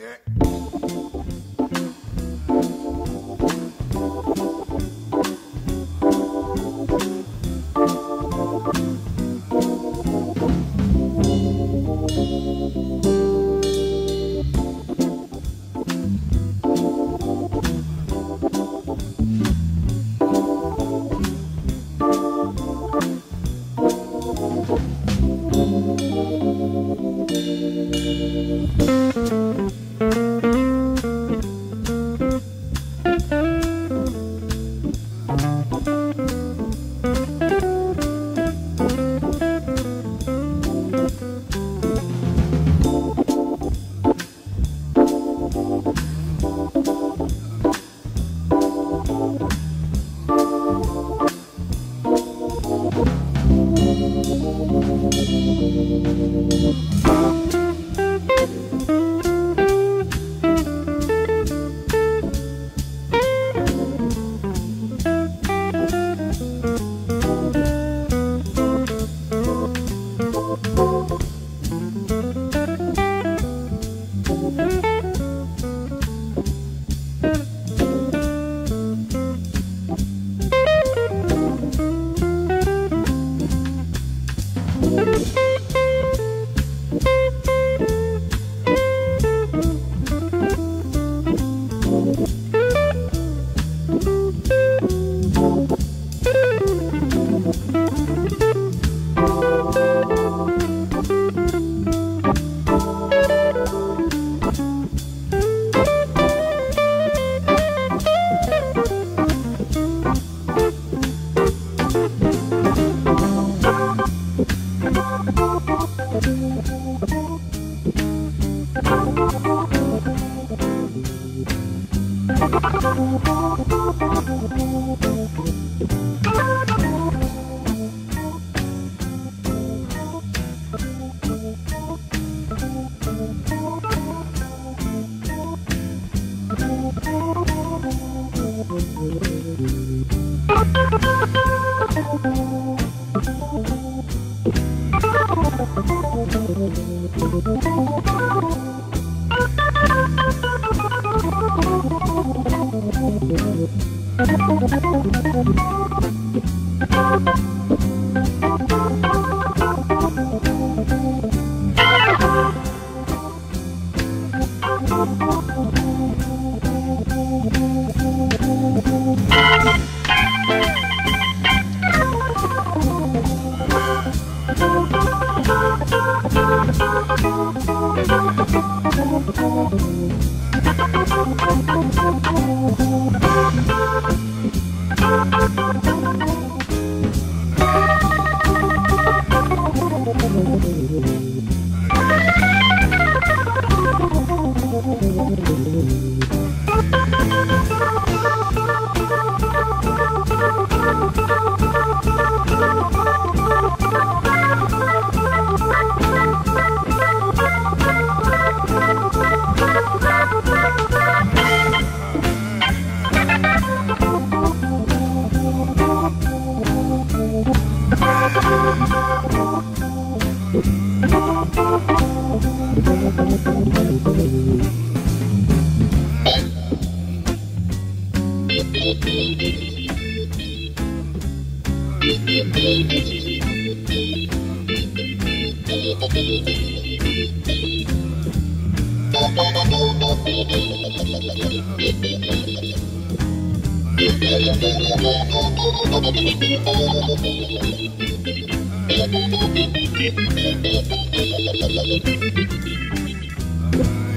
Yeah. Thank you.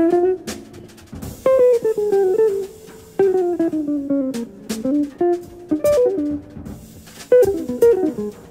Thank you.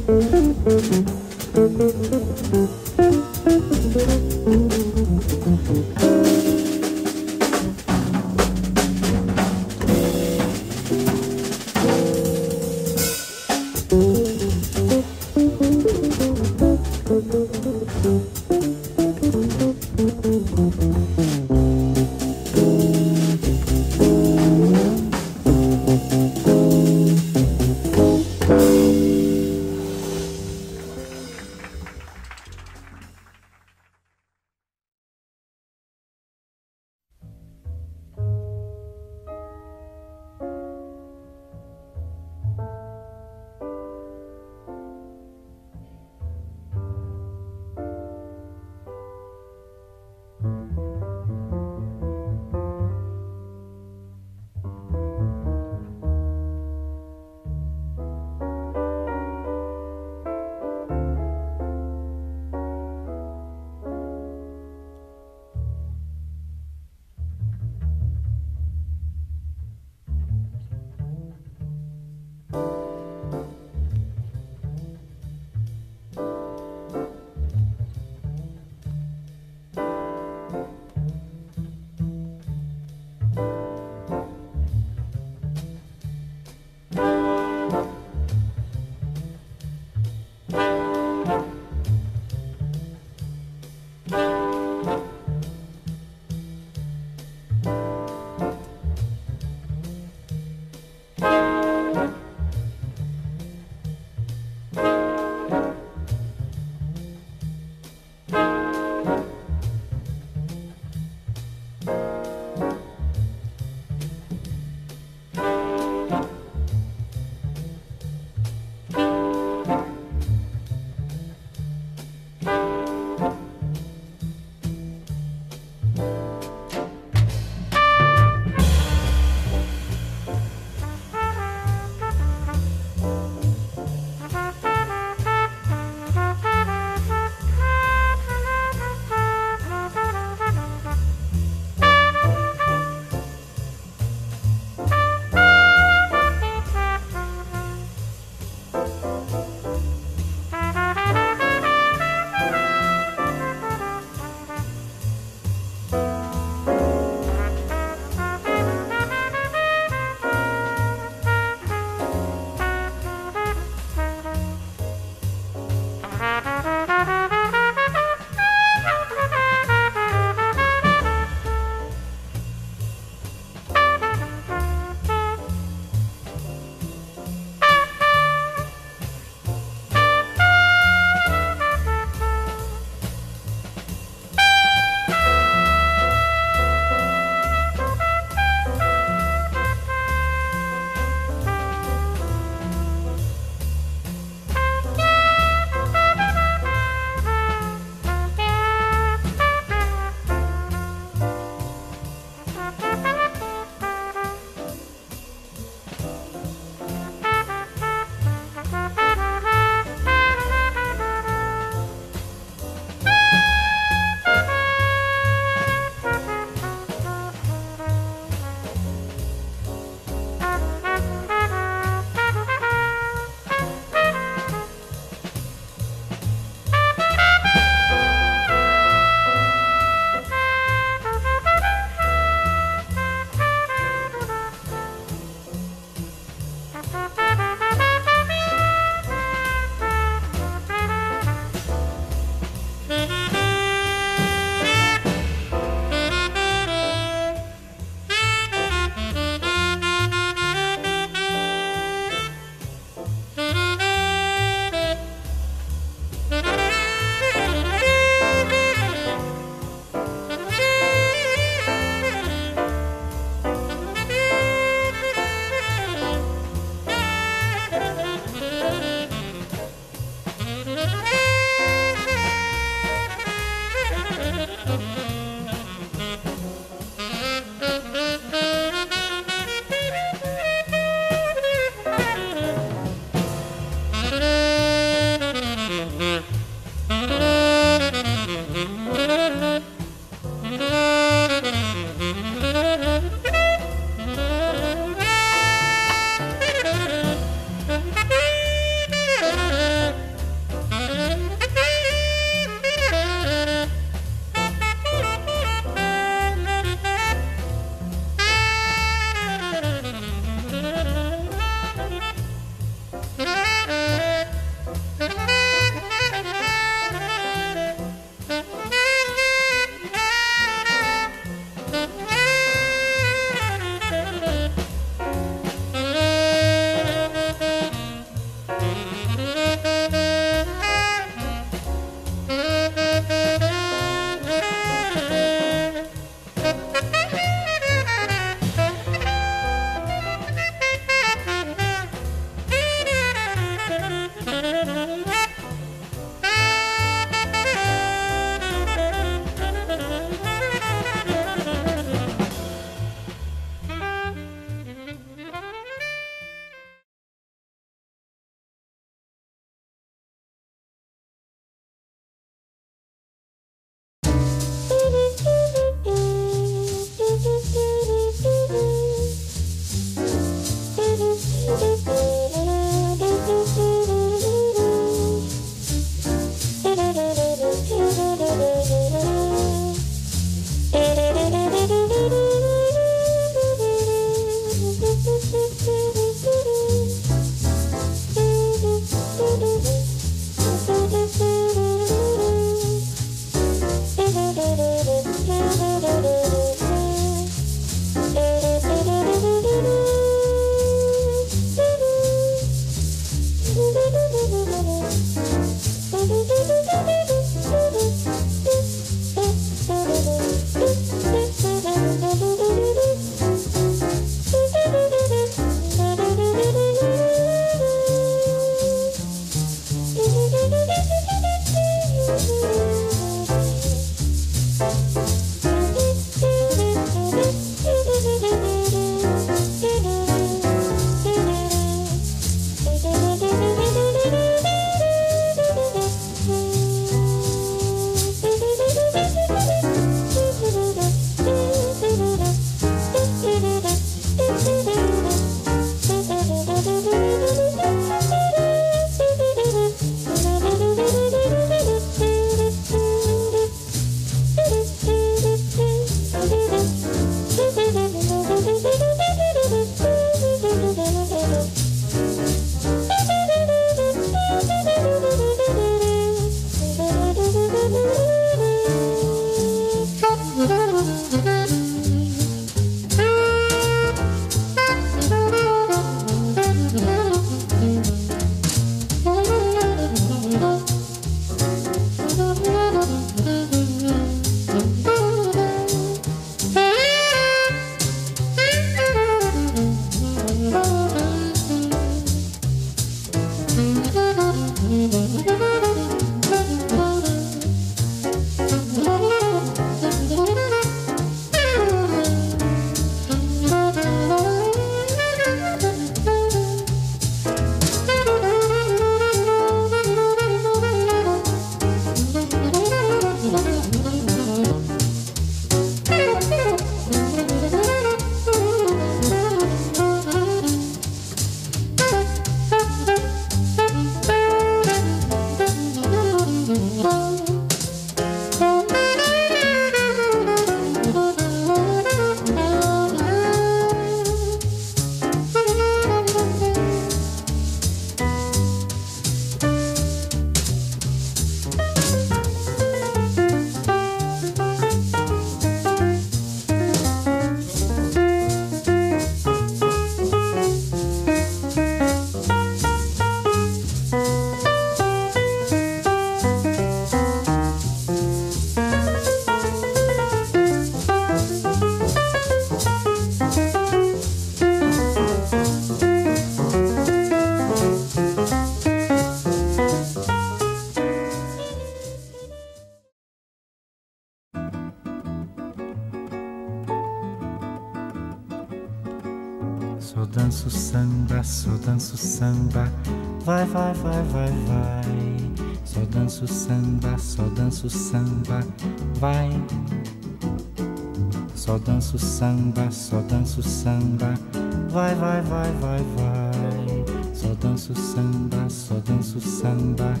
Danço samba,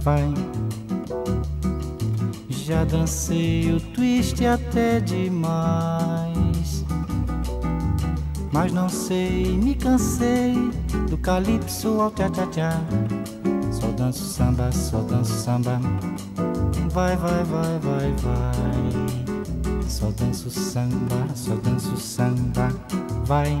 vai. Já dancei o twist até demais. Mas não sei, me cansei do calypso ao tchá-tchá-tchá. Só danço samba, só danço samba. Vai, vai, vai, vai, vai. Só danço samba, só danço samba. Vai.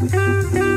Música